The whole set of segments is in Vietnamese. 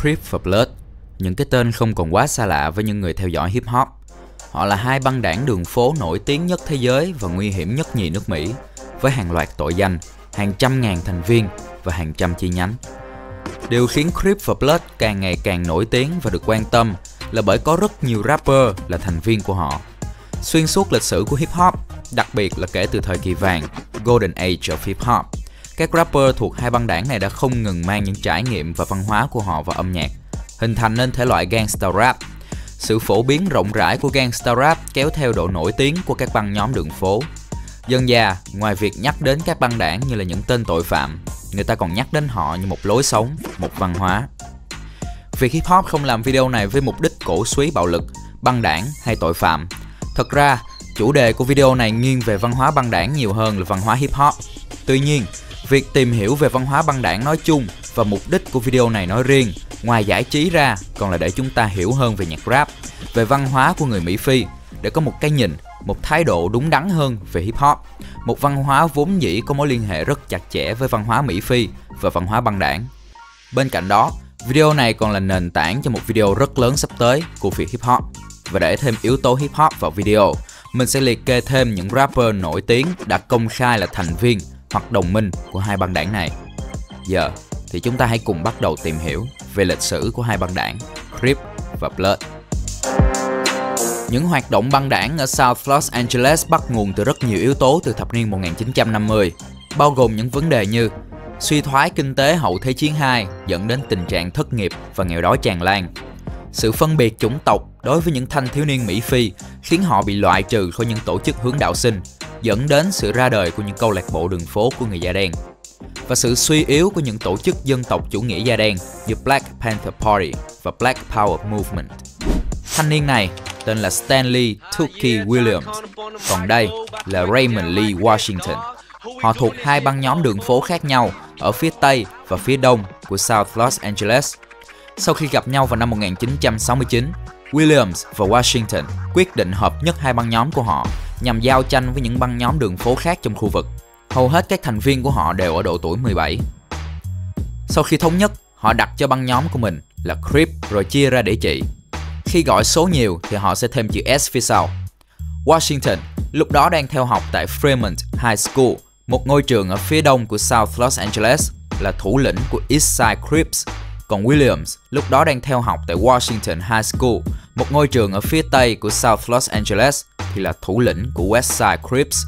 Crip và Blood, những cái tên không còn quá xa lạ với những người theo dõi hip hop. Họ là hai băng đảng đường phố nổi tiếng nhất thế giới và nguy hiểm nhất nhì nước Mỹ, với hàng loạt tội danh, hàng trăm ngàn thành viên và hàng trăm chi nhánh. Điều khiến Crip và Blood càng ngày càng nổi tiếng và được quan tâm là bởi có rất nhiều rapper là thành viên của họ. Xuyên suốt lịch sử của hip hop, đặc biệt là kể từ thời kỳ vàng, Golden Age of Hip Hop, các rapper thuộc hai băng đảng này đã không ngừng mang những trải nghiệm và văn hóa của họ vào âm nhạc, hình thành nên thể loại gangsta rap. Sự phổ biến rộng rãi của gangsta rap kéo theo độ nổi tiếng của các băng nhóm đường phố. Dân già, ngoài việc nhắc đến các băng đảng như là những tên tội phạm, người ta còn nhắc đến họ như một lối sống, một văn hóa. Việc hip hop không làm video này với mục đích cổ suý bạo lực, băng đảng hay tội phạm. Thật ra, chủ đề của video này nghiêng về văn hóa băng đảng nhiều hơn là văn hóa hip hop. Tuy nhiên, việc tìm hiểu về văn hóa băng đảng nói chung và mục đích của video này nói riêng, ngoài giải trí ra, còn là để chúng ta hiểu hơn về nhạc rap, về văn hóa của người Mỹ Phi, để có một cái nhìn, một thái độ đúng đắn hơn về hip hop. Một văn hóa vốn dĩ có mối liên hệ rất chặt chẽ với văn hóa Mỹ Phi và văn hóa băng đảng. Bên cạnh đó, Video này còn là nền tảng cho một video rất lớn sắp tới của việc hip hop. Và để thêm yếu tố hip hop vào video, mình sẽ liệt kê thêm những rapper nổi tiếng đã công khai là thành viên hoặc đồng minh của hai băng đảng này. Giờ thì chúng ta hãy cùng bắt đầu tìm hiểu về lịch sử của hai băng đảng Crip và Blood. Những hoạt động băng đảng ở South Los Angeles bắt nguồn từ rất nhiều yếu tố từ thập niên 1950, bao gồm những vấn đề như Suy thoái kinh tế hậu Thế chiến II dẫn đến tình trạng thất nghiệp và nghèo đói tràn lan. Sự phân biệt chủng tộc đối với những thanh thiếu niên Mỹ Phi khiến họ bị loại trừ khỏi những tổ chức hướng đạo sinh, dẫn đến sự ra đời của những câu lạc bộ đường phố của người da đen. Và sự suy yếu của những tổ chức dân tộc chủ nghĩa da đen như Black Panther Party và Black Power Movement. Thanh niên này tên là Stanley Tookie Williams, còn đây là Raymond Lee Washington. Họ thuộc hai băng nhóm đường phố khác nhau ở phía Tây và phía Đông của South Los Angeles. Sau khi gặp nhau vào năm 1969, Williams và Washington quyết định hợp nhất hai băng nhóm của họ nhằm giao tranh với những băng nhóm đường phố khác trong khu vực. Hầu hết các thành viên của họ đều ở độ tuổi 17. Sau khi thống nhất, họ đặt cho băng nhóm của mình là Crip rồi chia ra để trị. Khi gọi số nhiều thì họ sẽ thêm chữ S phía sau. Washington lúc đó đang theo học tại Fremont High School một ngôi trường ở phía đông của South Los Angeles là thủ lĩnh của Eastside Crips, còn Williams lúc đó đang theo học tại Washington High School, một ngôi trường ở phía tây của South Los Angeles thì là thủ lĩnh của Westside Crips.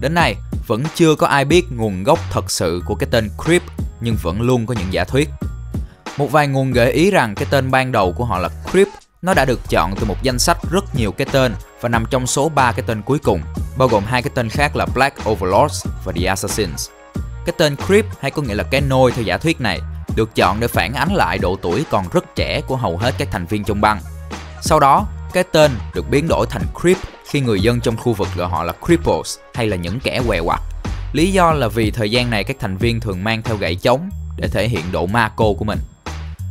Đến nay, vẫn chưa có ai biết nguồn gốc thật sự của cái tên Crip nhưng vẫn luôn có những giả thuyết. Một vài nguồn gợi ý rằng cái tên ban đầu của họ là Crip nó đã được chọn từ một danh sách rất nhiều cái tên và nằm trong số 3 cái tên cuối cùng, bao gồm hai cái tên khác là Black Overlords và The Assassins. Cái tên Creep hay có nghĩa là cái nôi theo giả thuyết này được chọn để phản ánh lại độ tuổi còn rất trẻ của hầu hết các thành viên trong băng. Sau đó, cái tên được biến đổi thành Creep khi người dân trong khu vực gọi họ là Cripples hay là những kẻ què quặt. Lý do là vì thời gian này các thành viên thường mang theo gậy chống để thể hiện độ ma cô của mình.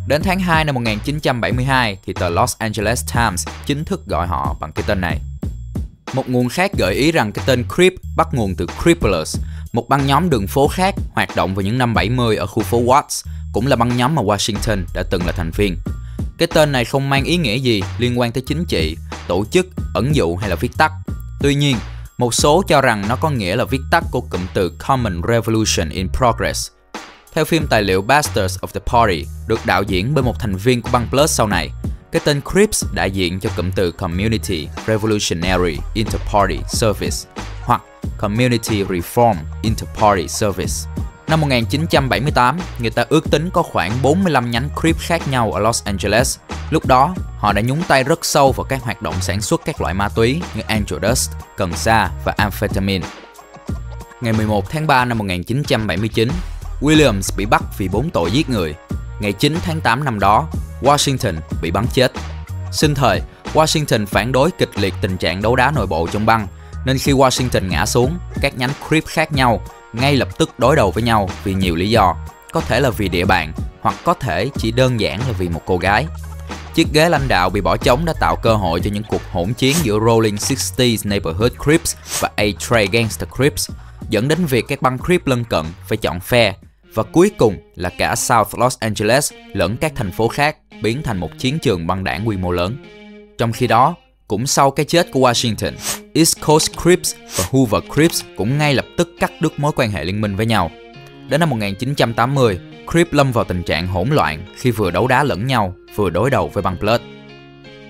Đến tháng 2 năm 1972 thì tờ Los Angeles Times chính thức gọi họ bằng cái tên này. Một nguồn khác gợi ý rằng cái tên Creep bắt nguồn từ Cripplers, một băng nhóm đường phố khác hoạt động vào những năm 70 ở khu phố Watts, cũng là băng nhóm mà Washington đã từng là thành viên. Cái tên này không mang ý nghĩa gì liên quan tới chính trị, tổ chức, ẩn dụ hay là viết tắt. Tuy nhiên, một số cho rằng nó có nghĩa là viết tắt của cụm từ Common Revolution in Progress, theo phim tài liệu Bastards of the Party, được đạo diễn bởi một thành viên của băng Plus sau này, cái tên Crips đại diện cho cụm từ Community Revolutionary Inter-Party Service hoặc Community Reform Inter-Party Service. Năm 1978, người ta ước tính có khoảng 45 nhánh Crip khác nhau ở Los Angeles. Lúc đó, họ đã nhúng tay rất sâu vào các hoạt động sản xuất các loại ma túy như angel dust, cần sa và amphetamine. Ngày 11 tháng 3 năm 1979, Williams bị bắt vì 4 tội giết người. Ngày 9 tháng 8 năm đó, Washington bị bắn chết. Sinh thời, Washington phản đối kịch liệt tình trạng đấu đá nội bộ trong băng, nên khi Washington ngã xuống, các nhánh Crip khác nhau ngay lập tức đối đầu với nhau vì nhiều lý do, có thể là vì địa bàn hoặc có thể chỉ đơn giản là vì một cô gái. Chiếc ghế lãnh đạo bị bỏ trống đã tạo cơ hội cho những cuộc hỗn chiến giữa Rolling 60s Neighborhood Crips và A-Train Gangster Crips, dẫn đến việc các băng Crip lân cận phải chọn phe và cuối cùng là cả South Los Angeles lẫn các thành phố khác biến thành một chiến trường băng đảng quy mô lớn. Trong khi đó, cũng sau cái chết của Washington, East Coast Crips và Hoover Crips cũng ngay lập tức cắt đứt mối quan hệ liên minh với nhau. Đến năm 1980, Crip lâm vào tình trạng hỗn loạn khi vừa đấu đá lẫn nhau, vừa đối đầu với băng Blood.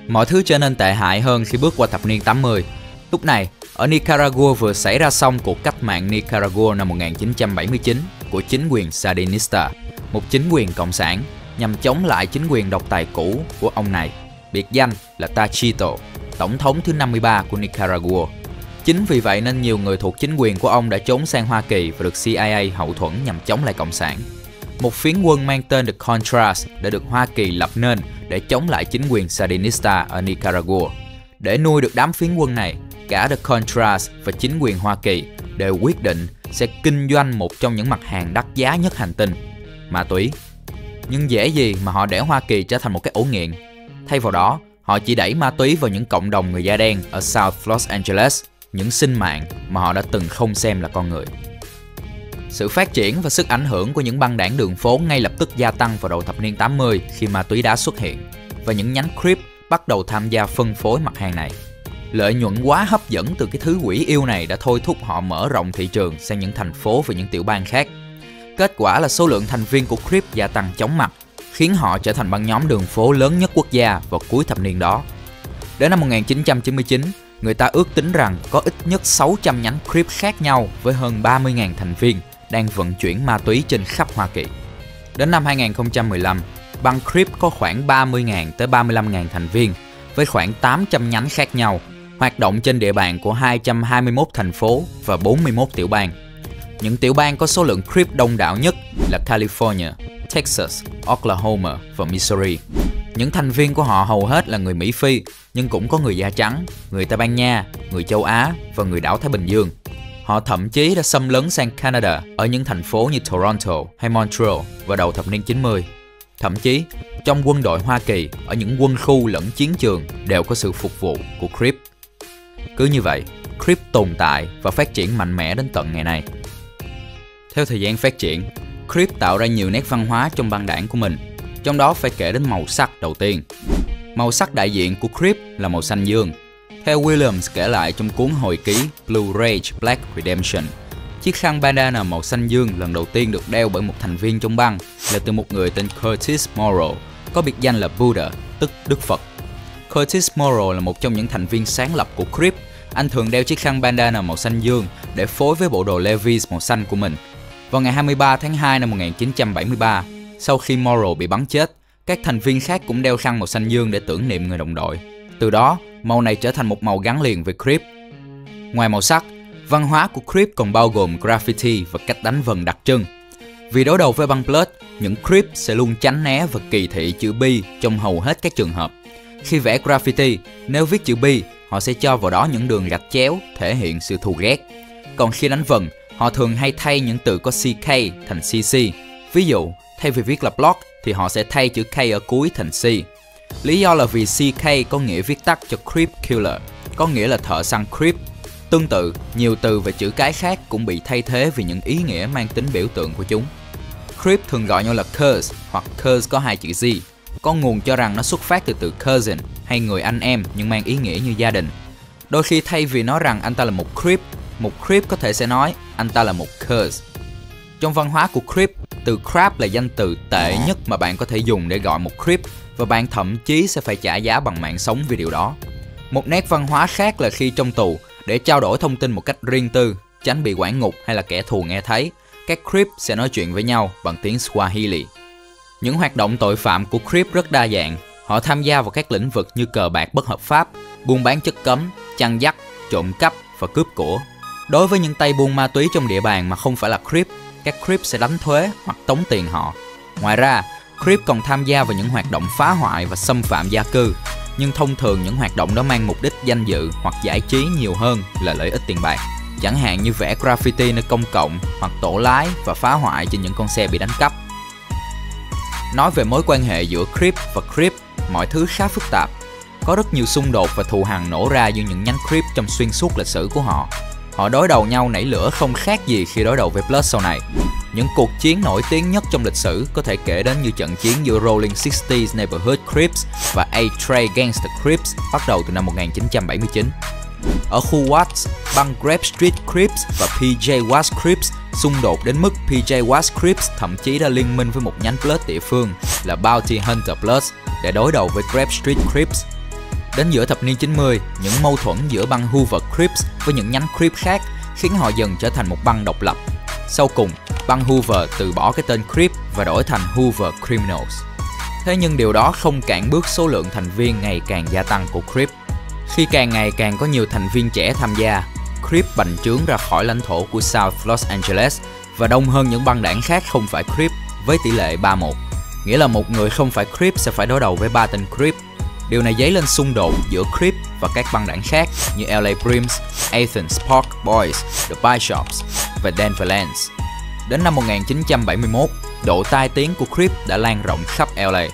Mọi thứ trở nên tệ hại hơn khi bước qua thập niên 80. Lúc này, ở Nicaragua vừa xảy ra xong cuộc cách mạng Nicaragua năm 1979 của chính quyền Sandinista, một chính quyền cộng sản nhằm chống lại chính quyền độc tài cũ của ông này, biệt danh là Tachito, tổng thống thứ 53 của Nicaragua. Chính vì vậy nên nhiều người thuộc chính quyền của ông đã trốn sang Hoa Kỳ và được CIA hậu thuẫn nhằm chống lại Cộng sản. Một phiến quân mang tên The Contras đã được Hoa Kỳ lập nên để chống lại chính quyền Sandinista ở Nicaragua. Để nuôi được đám phiến quân này, cả The Contras và chính quyền Hoa Kỳ đều quyết định sẽ kinh doanh một trong những mặt hàng đắt giá nhất hành tinh, ma túy. Nhưng dễ gì mà họ để Hoa Kỳ trở thành một cái ổ nghiện. Thay vào đó, họ chỉ đẩy ma túy vào những cộng đồng người da đen ở South Los Angeles, những sinh mạng mà họ đã từng không xem là con người. Sự phát triển và sức ảnh hưởng của những băng đảng đường phố ngay lập tức gia tăng vào đầu thập niên 80 khi ma túy đá xuất hiện và những nhánh Crip bắt đầu tham gia phân phối mặt hàng này. Lợi nhuận quá hấp dẫn từ cái thứ quỷ yêu này đã thôi thúc họ mở rộng thị trường sang những thành phố và những tiểu bang khác. Kết quả là số lượng thành viên của Crip gia tăng chóng mặt, khiến họ trở thành băng nhóm đường phố lớn nhất quốc gia vào cuối thập niên đó. Đến năm 1999, người ta ước tính rằng có ít nhất 600 nhánh Crip khác nhau với hơn 30.000 thành viên đang vận chuyển ma túy trên khắp Hoa Kỳ. Đến năm 2015, băng Crip có khoảng 30.000 tới 35.000 thành viên với khoảng 800 nhánh khác nhau, hoạt động trên địa bàn của 221 thành phố và 41 tiểu bang. Những tiểu bang có số lượng Crip đông đảo nhất là California, Texas, Oklahoma và Missouri. Những thành viên của họ hầu hết là người Mỹ Phi, nhưng cũng có người da trắng, người Tây Ban Nha, người châu Á và người đảo Thái Bình Dương. Họ thậm chí đã xâm lấn sang Canada ở những thành phố như Toronto hay Montreal vào đầu thập niên 90. Thậm chí, trong quân đội Hoa Kỳ, ở những quân khu lẫn chiến trường đều có sự phục vụ của Crip. Cứ như vậy, Crip tồn tại và phát triển mạnh mẽ đến tận ngày nay. Theo thời gian phát triển, Crip tạo ra nhiều nét văn hóa trong băng đảng của mình, trong đó phải kể đến màu sắc đầu tiên. Màu sắc đại diện của Crip là màu xanh dương, theo Williams kể lại trong cuốn hồi ký Blue Rage Black Redemption, chiếc khăn bandana màu xanh dương lần đầu tiên được đeo bởi một thành viên trong băng là từ một người tên Curtis Morrow, có biệt danh là Buddha, tức Đức Phật. Curtis Morrow là một trong những thành viên sáng lập của Crip. Anh thường đeo chiếc khăn bandana màu xanh dương để phối với bộ đồ Levi's màu xanh của mình. Vào ngày 23 tháng 2 năm 1973, sau khi Morrow bị bắn chết, các thành viên khác cũng đeo khăn màu xanh dương để tưởng niệm người đồng đội. Từ đó, màu này trở thành một màu gắn liền với Crip. Ngoài màu sắc, văn hóa của Crip còn bao gồm graffiti và cách đánh vần đặc trưng. Vì đối đầu với băng Blood, những Crip sẽ luôn tránh né và kỳ thị chữ B trong hầu hết các trường hợp. Khi vẽ graffiti, nếu viết chữ B, họ sẽ cho vào đó những đường gạch chéo thể hiện sự thù ghét. Còn khi đánh vần, họ thường hay thay những từ có CK thành CC. Ví dụ, thay vì viết là blog, thì họ sẽ thay chữ K ở cuối thành C. Lý do là vì CK có nghĩa viết tắt cho Creep Killer, có nghĩa là thợ săn creep. Tương tự, nhiều từ và chữ cái khác cũng bị thay thế vì những ý nghĩa mang tính biểu tượng của chúng. Creep thường gọi nhau là curse hoặc curse có hai chữ Z, có nguồn cho rằng nó xuất phát từ từ cousin hay người anh em nhưng mang ý nghĩa như gia đình. Đôi khi thay vì nói rằng anh ta là một creep, một creep có thể sẽ nói anh ta là một curse. Trong văn hóa của creep, từ crap là danh từ tệ nhất mà bạn có thể dùng để gọi một creep và bạn thậm chí sẽ phải trả giá bằng mạng sống vì điều đó. Một nét văn hóa khác là khi trong tù, để trao đổi thông tin một cách riêng tư, tránh bị quản ngục hay là kẻ thù nghe thấy, các creep sẽ nói chuyện với nhau bằng tiếng Swahili. Những hoạt động tội phạm của creep rất đa dạng. Họ tham gia vào các lĩnh vực như cờ bạc bất hợp pháp, buôn bán chất cấm, chăn dắt, trộm cắp và cướp của. Đối với những tay buôn ma túy trong địa bàn mà không phải là Crip, các Crip sẽ đánh thuế hoặc tống tiền họ. Ngoài ra, Crip còn tham gia vào những hoạt động phá hoại và xâm phạm gia cư, nhưng thông thường những hoạt động đó mang mục đích danh dự hoặc giải trí nhiều hơn là lợi ích tiền bạc. Chẳng hạn như vẽ graffiti nơi công cộng hoặc tổ lái và phá hoại trên những con xe bị đánh cắp. Nói về mối quan hệ giữa Crip và Crip, mọi thứ khá phức tạp. Có rất nhiều xung đột và thù hằn nổ ra giữa những nhánh Crip trong xuyên suốt lịch sử của họ. Họ đối đầu nhau nảy lửa không khác gì khi đối đầu với Blood sau này. Những cuộc chiến nổi tiếng nhất trong lịch sử có thể kể đến như trận chiến giữa Rolling 60s Neighborhood Crips và A-Train Gangster Crips bắt đầu từ năm 1979. Ở khu Watts, băng Grab Street Crips và PJ Watts Crips xung đột đến mức PJ Watts Crips thậm chí đã liên minh với một nhánh Blood địa phương là Bounty Hunter Bloods để đối đầu với Grab Street Crips. Đến giữa thập niên 90, những mâu thuẫn giữa băng Hoover Crips với những nhánh Crip khác khiến họ dần trở thành một băng độc lập. Sau cùng, băng Hoover từ bỏ cái tên Crip và đổi thành Hoover Criminals. Thế nhưng điều đó không cản bước số lượng thành viên ngày càng gia tăng của Crip. Khi càng ngày càng có nhiều thành viên trẻ tham gia, Crip bành trướng ra khỏi lãnh thổ của South Los Angeles và đông hơn những băng đảng khác không phải Crip với tỷ lệ 3-1. Nghĩa là một người không phải Crip sẽ phải đối đầu với ba tên Crip. Điều này dấy lên xung đột giữa Crip và các băng đảng khác như LA Brims, Athens Park Boys, The Bishops và Denver Lance. Đến năm 1971, độ tai tiếng của Crip đã lan rộng khắp LA.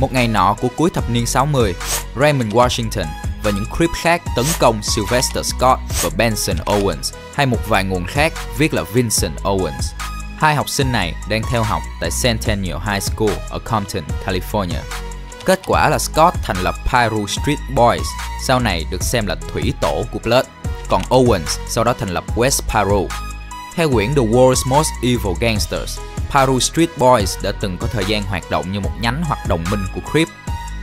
Một ngày nọ của cuối thập niên 60, Raymond Washington và những Crip khác tấn công Sylvester Scott và Benson Owens hay một vài nguồn khác viết là Vincent Owens. Hai học sinh này đang theo học tại Centennial High School ở Compton, California. Kết quả là Scott thành lập Pyro Street Boys, sau này được xem là thủy tổ của Blood, còn Owens sau đó thành lập West Pyro. Theo quyển The World's Most Evil Gangsters, Pyro Street Boys đã từng có thời gian hoạt động như một nhánh hoặc đồng minh của Crip.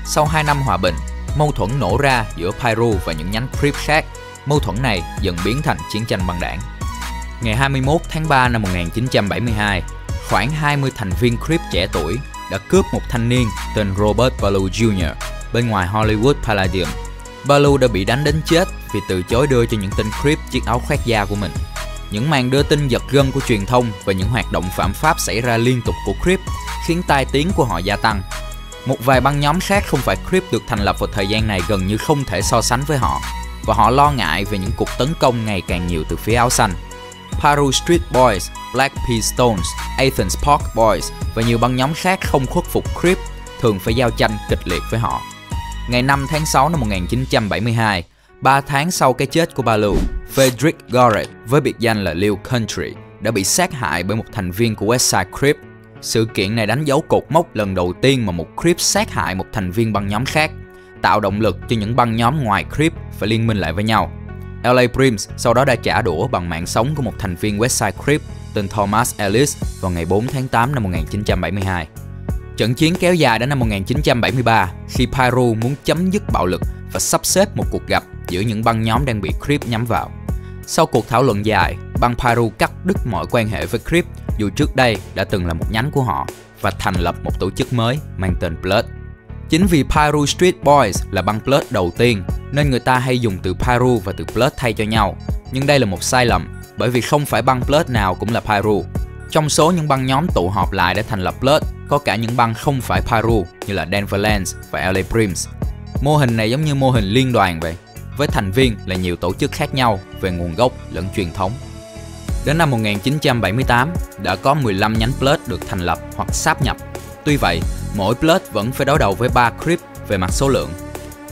Sau 2 năm hòa bình, mâu thuẫn nổ ra giữa Pyro và những nhánh Crip khác. Mâu thuẫn này dần biến thành chiến tranh băng đảng. Ngày 21 tháng 3 năm 1972, khoảng 20 thành viên Crip trẻ tuổi đã cướp một thanh niên tên Robert Ballou Jr. bên ngoài Hollywood Palladium. Ballou đã bị đánh đến chết vì từ chối đưa cho những tên Crip chiếc áo khoác da của mình. Những màn đưa tin giật gân của truyền thông và những hoạt động phạm pháp xảy ra liên tục của Crip khiến tai tiếng của họ gia tăng. Một vài băng nhóm khác không phải Crip được thành lập vào thời gian này gần như không thể so sánh với họ và họ lo ngại về những cuộc tấn công ngày càng nhiều từ phía áo xanh. Paru Street Boys, Black Pistols, Athens Park Boys và nhiều băng nhóm khác không khuất phục Crip thường phải giao tranh kịch liệt với họ. Ngày 5 tháng 6 năm 1972, 3 tháng sau cái chết của Balu, Frederick Garrett với biệt danh là Lil Country đã bị sát hại bởi một thành viên của Westside Crip. Sự kiện này đánh dấu cột mốc lần đầu tiên mà một Crip sát hại một thành viên băng nhóm khác, tạo động lực cho những băng nhóm ngoài Crip phải liên minh lại với nhau. LA Prims sau đó đã trả đũa bằng mạng sống của một thành viên Westside Crip tên Thomas Ellis vào ngày 4 tháng 8 năm 1972. Trận chiến kéo dài đến năm 1973 khi Pyro muốn chấm dứt bạo lực và sắp xếp một cuộc gặp giữa những băng nhóm đang bị Crip nhắm vào. Sau cuộc thảo luận dài, băng Pyro cắt đứt mọi quan hệ với Crip dù trước đây đã từng là một nhánh của họ và thành lập một tổ chức mới mang tên Blood. Chính vì Pyro Street Boys là băng Blood đầu tiên nên người ta hay dùng từ Pyro và từ Blood thay cho nhau. Nhưng đây là một sai lầm bởi vì không phải băng Blood nào cũng là Pyro. Trong số những băng nhóm tụ họp lại để thành lập Blood, có cả những băng không phải Pyro như là Denverlands và LA Prims. Mô hình này giống như mô hình liên đoàn vậy, với thành viên là nhiều tổ chức khác nhau về nguồn gốc lẫn truyền thống. Đến năm 1978, đã có 15 nhánh Blood được thành lập hoặc sáp nhập. Tuy vậy, mỗi Blood vẫn phải đối đầu với 3 Crip về mặt số lượng.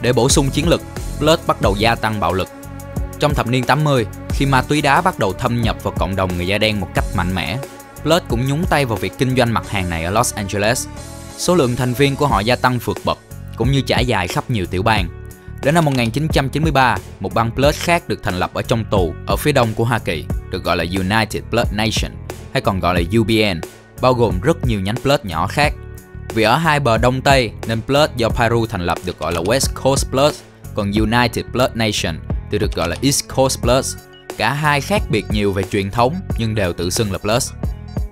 Để bổ sung chiến lực, Blood bắt đầu gia tăng bạo lực. Trong thập niên 80, khi ma túy đá bắt đầu thâm nhập vào cộng đồng người da đen một cách mạnh mẽ, Blood cũng nhúng tay vào việc kinh doanh mặt hàng này ở Los Angeles. Số lượng thành viên của họ gia tăng vượt bậc, cũng như trải dài khắp nhiều tiểu bang. Đến năm 1993, một bang Blood khác được thành lập ở trong tù ở phía đông của Hoa Kỳ, được gọi là United Blood Nation, hay còn gọi là UBN, bao gồm rất nhiều nhánh Blood nhỏ khác. Vì ở hai bờ đông tây nên Blood do Peru thành lập được gọi là West Coast Blood, còn United Blood Nation thì được gọi là East Coast Blood. Cả hai khác biệt nhiều về truyền thống nhưng đều tự xưng là Blood.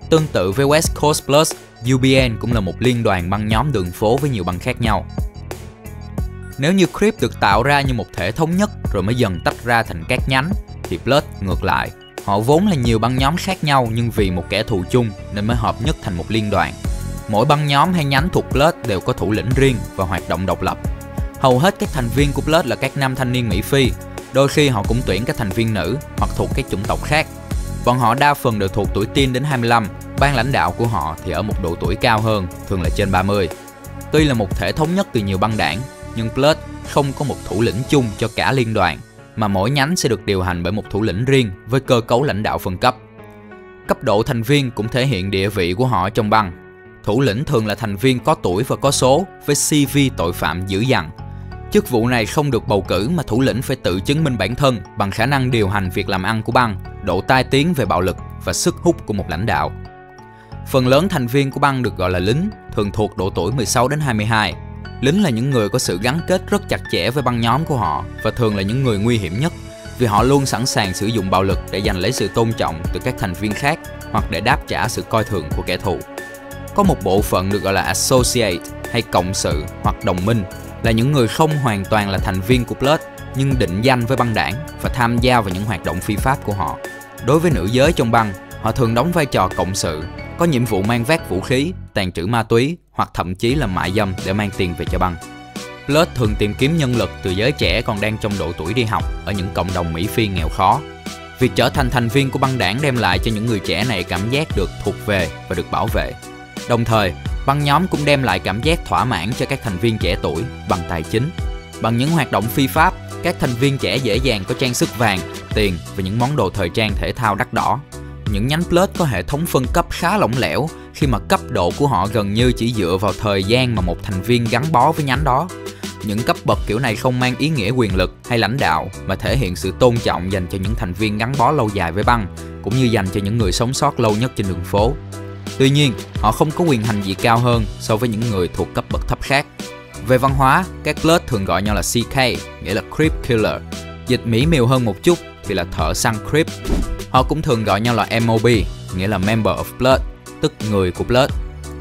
Tương tự với West Coast Blood, UBN cũng là một liên đoàn băng nhóm đường phố với nhiều băng khác nhau. Nếu như Crip được tạo ra như một thể thống nhất rồi mới dần tách ra thành các nhánh, thì Blood ngược lại. Họ vốn là nhiều băng nhóm khác nhau nhưng vì một kẻ thù chung nên mới hợp nhất thành một liên đoàn. Mỗi băng nhóm hay nhánh thuộc Blood đều có thủ lĩnh riêng và hoạt động độc lập. Hầu hết các thành viên của Blood là các nam thanh niên Mỹ Phi, đôi khi họ cũng tuyển các thành viên nữ hoặc thuộc các chủng tộc khác. Bọn họ đa phần đều thuộc tuổi teen đến 25, ban lãnh đạo của họ thì ở một độ tuổi cao hơn, thường là trên 30. Tuy là một thể thống nhất từ nhiều băng đảng, nhưng Blood không có một thủ lĩnh chung cho cả liên đoàn. mà mỗi nhánh sẽ được điều hành bởi một thủ lĩnh riêng với cơ cấu lãnh đạo phân cấp. Cấp độ thành viên cũng thể hiện địa vị của họ trong băng. Thủ lĩnh thường là thành viên có tuổi và có số với CV tội phạm dữ dằn. Chức vụ này không được bầu cử mà thủ lĩnh phải tự chứng minh bản thân bằng khả năng điều hành việc làm ăn của băng, độ tai tiếng về bạo lực và sức hút của một lãnh đạo. Phần lớn thành viên của băng được gọi là lính, thường thuộc độ tuổi 16 đến 22. Lính là những người có sự gắn kết rất chặt chẽ với băng nhóm của họ và thường là những người nguy hiểm nhất vì họ luôn sẵn sàng sử dụng bạo lực để giành lấy sự tôn trọng từ các thành viên khác hoặc để đáp trả sự coi thường của kẻ thù. Có một bộ phận được gọi là associate hay cộng sự hoặc đồng minh là những người không hoàn toàn là thành viên của Blood nhưng định danh với băng đảng và tham gia vào những hoạt động phi pháp của họ. Đối với nữ giới trong băng, họ thường đóng vai trò cộng sự, có nhiệm vụ mang vác vũ khí, tàn trữ ma túy hoặc thậm chí là mại dâm để mang tiền về cho băng. Blood thường tìm kiếm nhân lực từ giới trẻ còn đang trong độ tuổi đi học ở những cộng đồng Mỹ Phi nghèo khó. Việc trở thành thành viên của băng đảng đem lại cho những người trẻ này cảm giác được thuộc về và được bảo vệ. Đồng thời, băng nhóm cũng đem lại cảm giác thỏa mãn cho các thành viên trẻ tuổi bằng tài chính. Bằng những hoạt động phi pháp, các thành viên trẻ dễ dàng có trang sức vàng, tiền và những món đồ thời trang thể thao đắt đỏ. Những nhánh Plus có hệ thống phân cấp khá lỏng lẻo khi mà cấp độ của họ gần như chỉ dựa vào thời gian mà một thành viên gắn bó với nhánh đó. Những cấp bậc kiểu này không mang ý nghĩa quyền lực hay lãnh đạo mà thể hiện sự tôn trọng dành cho những thành viên gắn bó lâu dài với băng cũng như dành cho những người sống sót lâu nhất trên đường phố. Tuy nhiên, họ không có quyền hành gì cao hơn so với những người thuộc cấp bậc thấp khác. Về văn hóa, các Blood thường gọi nhau là CK, nghĩa là Creep Killer. Dịch mỹ miều hơn một chút thì là thợ săn Creep. Họ cũng thường gọi nhau là MOB, nghĩa là Member of Blood, tức người của Blood.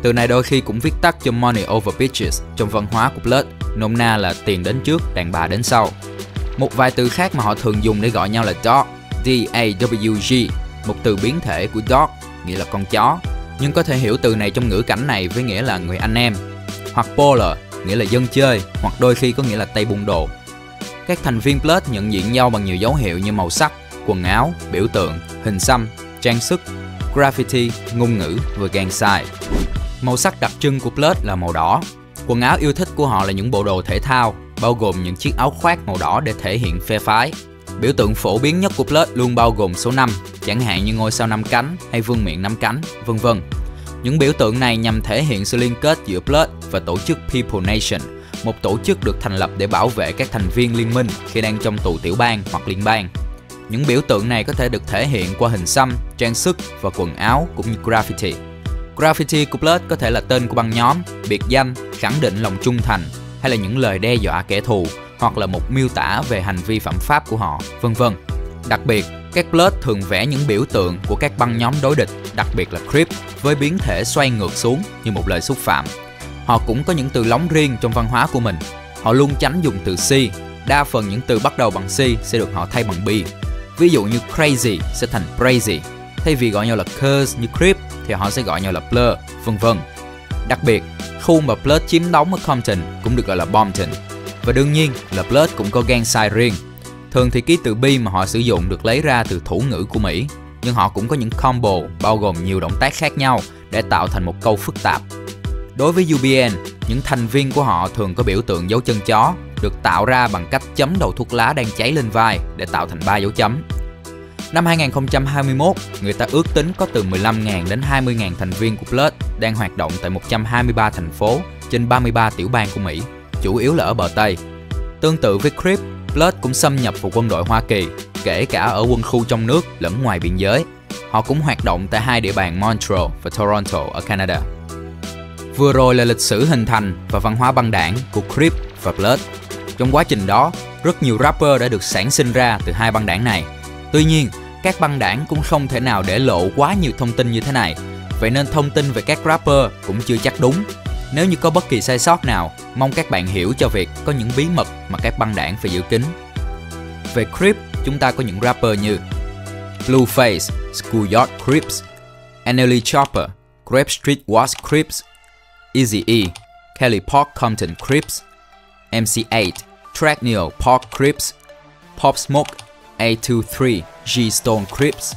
Từ này đôi khi cũng viết tắt cho Money over Bitches trong văn hóa của Blood, nôm na là tiền đến trước, đàn bà đến sau. Một vài từ khác mà họ thường dùng để gọi nhau là Dog, D-A-W-G, một từ biến thể của Dog, nghĩa là con chó, nhưng có thể hiểu từ này trong ngữ cảnh này với nghĩa là người anh em. Hoặc Polar, nghĩa là dân chơi, hoặc đôi khi có nghĩa là tay bung đồ. Các thành viên Blood nhận diện nhau bằng nhiều dấu hiệu như màu sắc, quần áo, biểu tượng, hình xăm, trang sức, graffiti, ngôn ngữ và gang sai. Màu sắc đặc trưng của Blood là màu đỏ. Quần áo yêu thích của họ là những bộ đồ thể thao, bao gồm những chiếc áo khoác màu đỏ để thể hiện phe phái. Biểu tượng phổ biến nhất của Blood luôn bao gồm số 5, chẳng hạn như ngôi sao năm cánh hay vương miện năm cánh, vân vân. Những biểu tượng này nhằm thể hiện sự liên kết giữa Blood và tổ chức People Nation, một tổ chức được thành lập để bảo vệ các thành viên liên minh khi đang trong tù tiểu bang hoặc liên bang. Những biểu tượng này có thể được thể hiện qua hình xăm, trang sức và quần áo cũng như graffiti. Graffiti của Blood có thể là tên của băng nhóm, biệt danh, khẳng định lòng trung thành hay là những lời đe dọa kẻ thù hoặc là một miêu tả về hành vi phạm pháp của họ, vân vân. Đặc biệt, các Blood thường vẽ những biểu tượng của các băng nhóm đối địch, đặc biệt là creep với biến thể xoay ngược xuống như một lời xúc phạm. Họ cũng có những từ lóng riêng trong văn hóa của mình. Họ luôn tránh dùng từ C, đa phần những từ bắt đầu bằng C sẽ được họ thay bằng B. Ví dụ như crazy sẽ thành crazy, thay vì gọi nhau là curse như creep thì họ sẽ gọi nhau là Blur, vân vân. Đặc biệt, khu mà Blood chiếm đóng ở Compton cũng được gọi là Bompton. Và đương nhiên là Blood cũng có gang sai riêng. Thường thì ký tự bi mà họ sử dụng được lấy ra từ thủ ngữ của Mỹ, nhưng họ cũng có những combo bao gồm nhiều động tác khác nhau để tạo thành một câu phức tạp. Đối với UBN, những thành viên của họ thường có biểu tượng dấu chân chó được tạo ra bằng cách chấm đầu thuốc lá đang cháy lên vai để tạo thành ba dấu chấm. Năm 2021, người ta ước tính có từ 15.000 đến 20.000 thành viên của Blood đang hoạt động tại 123 thành phố trên 33 tiểu bang của Mỹ, chủ yếu là ở bờ Tây. Tương tự với Crip, Blood cũng xâm nhập vào quân đội Hoa Kỳ, kể cả ở quân khu trong nước lẫn ngoài biên giới. Họ cũng hoạt động tại hai địa bàn Montreal và Toronto ở Canada. Vừa rồi là lịch sử hình thành và văn hóa băng đảng của Crip và Blood. Trong quá trình đó, rất nhiều rapper đã được sản sinh ra từ hai băng đảng này. Tuy nhiên, các băng đảng cũng không thể nào để lộ quá nhiều thông tin như thế này, vậy nên thông tin về các rapper cũng chưa chắc đúng. Nếu như có bất kỳ sai sót nào, mong các bạn hiểu cho việc có những bí mật mà các băng đảng phải giữ kín. Về Crip, chúng ta có những rapper như Blueface, Schoolyard Crips, Anneli Chopper, Grape Street Watch Crips, Easy E, Kelly Park Compton Crips, MC8, Track Neo Park Crips, Pop Smoke, A23, G Stone Crips,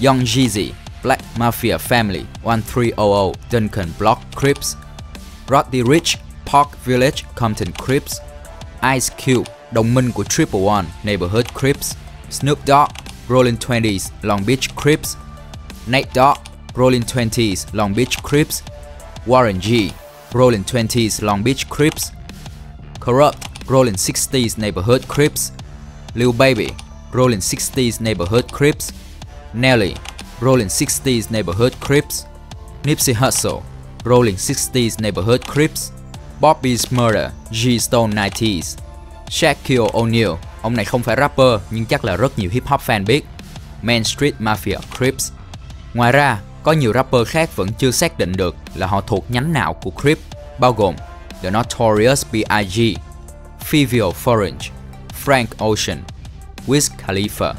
Young Jeezy, Black Mafia Family, 1300 Duncan Block Crips, Roddy Rich, Park Village Compton Crips, Ice Cube, đồng minh của Triple One, Neighborhood Crips, Snoop Dogg, Rolling Twenties, Long Beach Crips, Nate Dogg, Rolling Twenties, Long Beach Crips, Warren G, Rolling Twenties, Long Beach Crips, Corrupt, Rolling 60s Neighborhood Crips, Lil Baby, Rolling 60s Neighborhood Crips, Nelly, Rolling 60s Neighborhood Crips, Nipsey Hussle, Rolling 60s Neighborhood Crips, Bobby's Murder, G Stone 90s, Shaquille O'Neal, ông này không phải rapper nhưng chắc là rất nhiều hip hop fan biết, Main Street Mafia Crips. Ngoài ra, có nhiều rapper khác vẫn chưa xác định được là họ thuộc nhánh nào của Crip, bao gồm The Notorious B.I.G., Fivio Forange, Frank Ocean, Wiz Khalifa.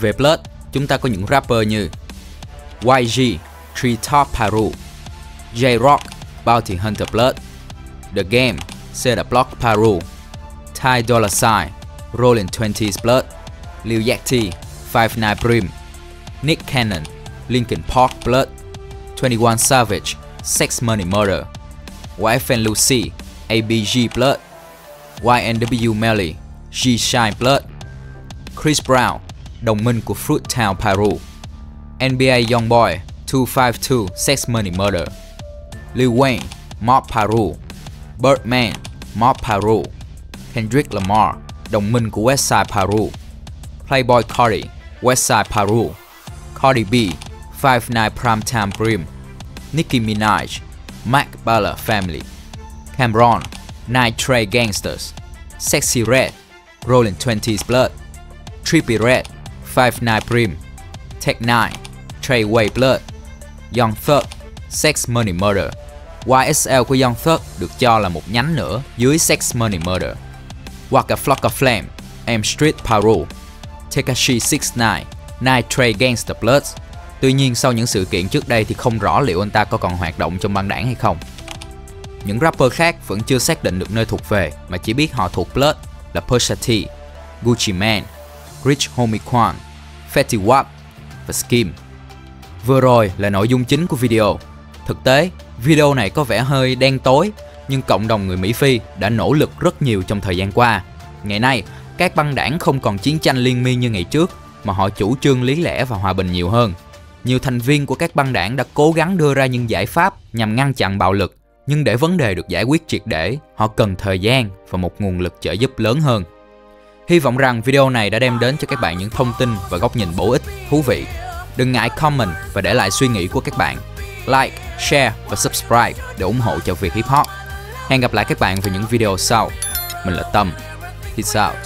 Về Blood, chúng ta có những rapper như YG, Tree Top Paru, J-Rock, Bounty Hunter Blood, The Game, Set Block Paru, Ty Dolla Sign, Rolling 20s Blood, Lil Yachty, Five Nine Brim, Nick Cannon, Linkin Park Blood, 21 Savage, Sex Money Murder, YFN Lucy, ABG Blood, YNW Melly, G Shine Blood, Chris Brown, đồng minh của Fruit Town Paru, NBA Youngboy, 252 Sex Money Murder, Lil Wayne, Mob Paru, Birdman, Mob Paru, Kendrick Lamar, đồng minh của Westside Paru, Playboy Cardi, Westside Paru, Cardi B, Five Nine Primetime Brim, Nicki Minaj, Mac Balla Family, Cameron, Night Trey Gangsters, Sexy Red, Rolling 20s Blood, Trippy Red, Five Nine Brim, Tech Nine, Trey Way Blood, Young Thug, Sex Money Murder. YSL của Young Thug được cho là một nhánh nữa dưới Sex Money Murder. Waka Flocka Flame, M Street Paru, Tekashi 69, Night Trey Gangster Bloods. Tuy nhiên sau những sự kiện trước đây thì không rõ liệu anh ta có còn hoạt động trong băng đảng hay không. Những rapper khác vẫn chưa xác định được nơi thuộc về mà chỉ biết họ thuộc Blood là Pusha T, Gucci Mane, Rich Homie Quan, Fetty Wap và Skim. Vừa rồi là nội dung chính của video. Thực tế, video này có vẻ hơi đen tối, nhưng cộng đồng người Mỹ Phi đã nỗ lực rất nhiều trong thời gian qua. Ngày nay, các băng đảng không còn chiến tranh liên miên như ngày trước, mà họ chủ trương lý lẽ và hòa bình nhiều hơn. Nhiều thành viên của các băng đảng đã cố gắng đưa ra những giải pháp nhằm ngăn chặn bạo lực, nhưng để vấn đề được giải quyết triệt để, họ cần thời gian và một nguồn lực trợ giúp lớn hơn. Hy vọng rằng video này đã đem đến cho các bạn những thông tin và góc nhìn bổ ích, thú vị. Đừng ngại comment và để lại suy nghĩ của các bạn. Like, share và subscribe để ủng hộ cho việc hip hop. Hẹn gặp lại các bạn vào những video sau. Mình là Tâm. Peace out.